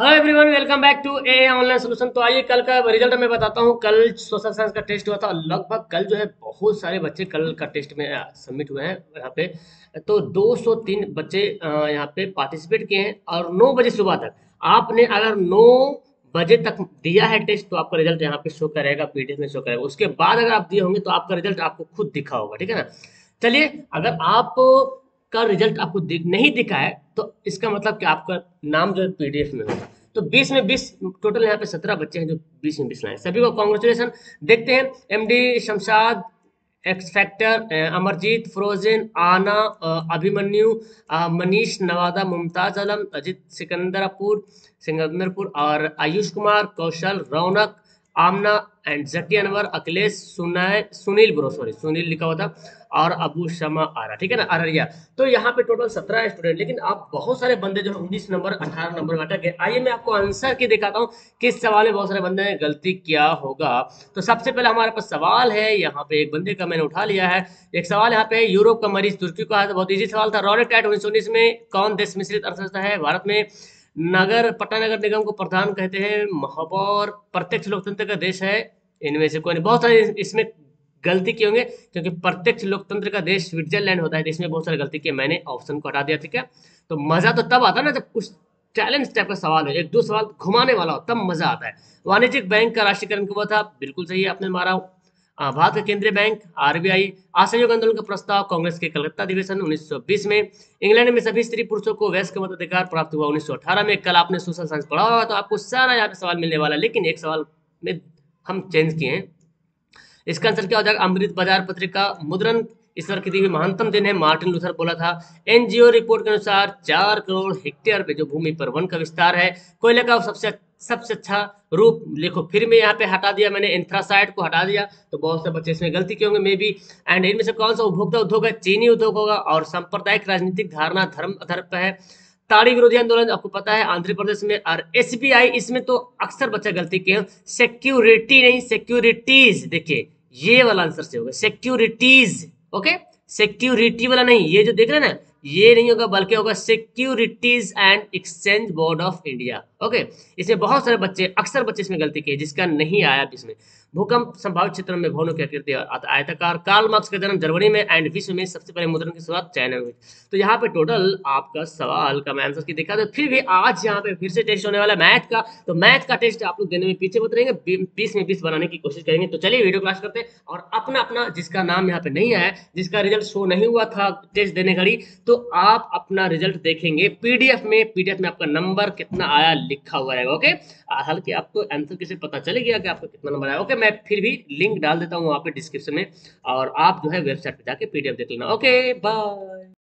Hello everyone welcome back to a online solution तो आइए कल का रिज़ल्ट मैं बताता हूँ। कल सोशल साइंस का टेस्ट हुआ था। लगभग कल जो है बहुत सारे बच्चे कल का टेस्ट में सबमिट हुए हैं यहाँ पे। तो 203 बच्चे यहाँ पे पार्टिसिपेट किए हैं और 9 बजे सुबह तक। आपने अगर 9 बजे तक दिया है टेस्ट तो आपका रिज़ल्ट यहाँ पे शो करेगा पीडीएफ में शो करेगा। उसके बाद अगर आप दिए होंगे तो आपका रिज़ल्ट आपको खुद दिखा होगा, ठीक है ना? चलिए, अगर आप का रिज़ल्ट आपको दिख, नहीं दिखा है तो इसका मतलब कि आपका नाम जो है पीडीएफ में होगा। तो 20 में 20 टोटल यहाँ पे 17 बच्चे हैं जो 20 में 20 लाए सभी को कॉन्ग्रेचुलेसन देखते हैं MD Shamshad X factor Amarjeet frozen आना अभिमन्यु मनीष नवादा मुमताज़ आलम अजित सिकंदरापुर सिकंदरपुर और आयुष कुमार कौशल रौनक आमना एंड जकी अनवर, अखिलेश, सुनाय, सुनील ब्रो सॉरी सुनील लिखा हुआ था, और अबू शमा आरा, ठीक है ना, अररिया। तो यहाँ पे टोटल सत्रह स्टूडेंट लेकिन आप बहुत सारे बंदे जो है उन्नीस नंबर, अठारह नंबर अटक गए। आइए मैं आपको आंसर की दिखाता हूँ, किस सवाल में बहुत सारे बंदे ने गलती किया होगा। तो सबसे पहले हमारे पास सवाल है, यहाँ पे एक बंदे का मैंने उठा लिया है। एक सवाल यहाँ पे, यूरोप का मरीज़ तुर्की का बहुत ईजी सवाल था। रॉलेट एक्ट उन्नीस में कौन देश मिश्रित अर्थव्यवस्था है? भारत में। नगर, पटना नगर निगम को प्रधान कहते हैं महापौर। प्रत्यक्ष लोकतंत्र का देश है। इनमें से कोई बहुत सारे इसमें गलती किए होंगे, क्योंकि प्रत्यक्ष लोकतंत्र का देश स्विट्जरलैंड होता है तो इसमें बहुत सारी गलती की मैंने ऑप्शन को हटा दिया, ठीक है? तो मज़ा तो तब आता ना, जब कुछ चैलेंज टाइप का सवाल है। एक दो सवाल घुमाने वाला हो, तब मज़ा आता है। वाणिज्यिक बैंक का राष्ट्रीयकरण कब था, बिल्कुल सही आपने मारा भारत का केंद्रीय बैंक, आरबीआई असहयोग आंदोलन का प्रस्ताव कांग्रेस के कलकत्ता अधिवेशन 1920 में। इंग्लैंड में सभी स्त्री पुरुषों को वैश्य का मताधिकार प्राप्त हुआ 1918 में। कल आपने सोशल साइंस पढ़ा हुआ तो आपको सारा यहाँ पे सवाल मिलने वाला है, लेकिन एक सवाल में हम चेंज किए हैं। इसका आंसर क्या हो जाएगा? अमृत बाज़ार पत्रिका, मुद्रण, ईश्वर की दी महानतम दिन है, मार्टिन लूथर बोला था, एनजीओ रिपोर्ट के अनुसार चार करोड़ हेक्टेयर पे जो भूमि पर वन का विस्तार है, कोयले का सबसे सबसे अच्छा रूप लिखो फिर मैं यहाँ पे हटा दिया, मैंने इंथ्रासाइड को हटा दिया तो बहुत से बच्चे इसमें गलती किए होंगे, मे बी एंड इनमें से कौन सा उपभोक्ता उद्योग है? चीनी उद्योग होगा और सांप्रदायिक राजनीतिक धारणा, धर्म अधर्म पर है। ताड़ी विरोधी आंदोलन, आपको पता है, आंध्र प्रदेश में और एस इसमें तो अक्सर बच्चे गलती किए सिक्योरिटी नहीं सिक्योरिटीज देखिए, ये वाला आंसर से होगा। सिक्योरिटीज ओके सिक्योरिटी वाला नहीं, ये जो देख रहे हैं ना ये नहीं होगा, बल्कि होगा securities and exchange board of India okay इसमें बहुत सारे बच्चे, अक्सर बच्चे इसमें गलती किए, जिसका नहीं आया इसमें। भूकंप संभावित क्षेत्रों में भवनों की आकृति आयताकार काल मार्क्स का जन्म जर्मनी में एंड विश्व में सबसे पहले मुद्रण की शुरुआत चाइना में हुई। तो यहाँ पे टोटल आपका सवाल का मैं आंसर की देखा तो फिर भी आज यहाँ पे फिर से टेस्ट होने वाला मैथ का। तो मैथ का टेस्ट आप लोग देने में पीछे मत रहेंगे, बीस में बीस बनाने की कोशिश करेंगे। तो चलिए वीडियो क्लास करते हैं और अपना अपना जिसका नाम यहाँ पे नहीं आया, जिसका रिज़ल्ट शो नहीं हुआ था टेस्ट देने घड़ी तो आप अपना रिज़ल्ट देखेंगे। पीडीएफ में पीडीएफ में आपका नंबर कितना आया लिखा हुआ रहेगा ओके हालाँकि आपको आंसर किसे पता चले गया कि आपका कितना नंबर आया ओके मैं फिर भी लिंक डाल देता हूँ वहाँ पे डिस्क्रिप्शन में और आप जो है वेबसाइट पर जाके पीडीएफ देख लेना। Okay bye